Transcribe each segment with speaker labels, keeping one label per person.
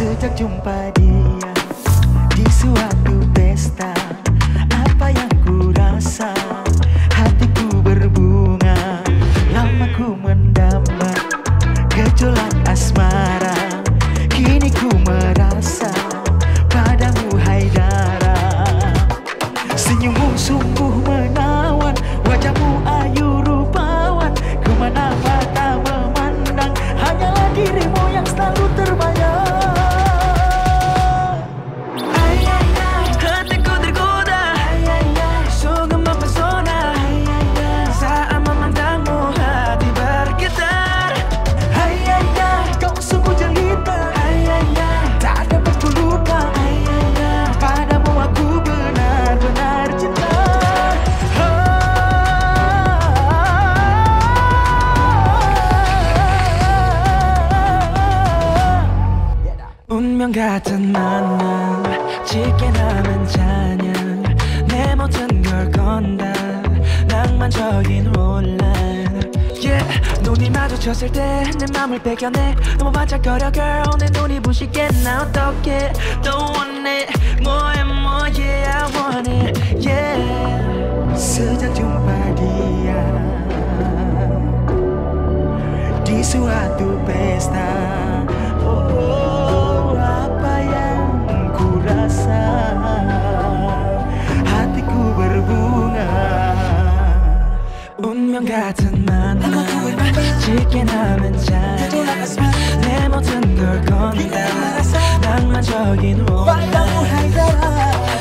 Speaker 1: Sejak jumpa dia Di suatu pesta Apa yang ku rasa? Hatiku berbunga Lama ku mendamba Gejolak asmara. Kini ku merasa Padamu Haidara. Senyummu sungguh
Speaker 2: 운명 같은 만남. 짙게 남은 찬양 내 모든 걸 건다. 낭만적인 혼란. Yeah. 눈이 마주쳤을 때 내 맘을 빼겨내. 너무 반짝거려 girl. 내 눈이 부시게. 나 어떡해? Don't want it 운명 같은 만남 짙게 남은 찬양 내 모든 걸 건다. 낭만적인 혼란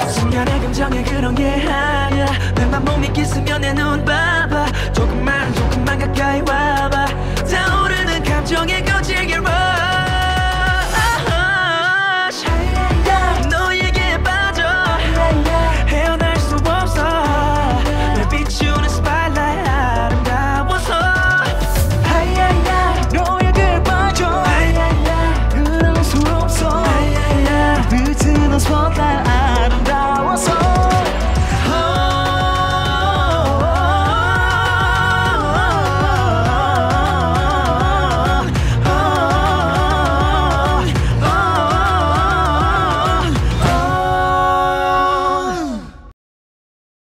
Speaker 2: 순간의 감정에 그런 게 아니야. 내맘 못 믿겠으면 내 눈 봐봐. 조금 that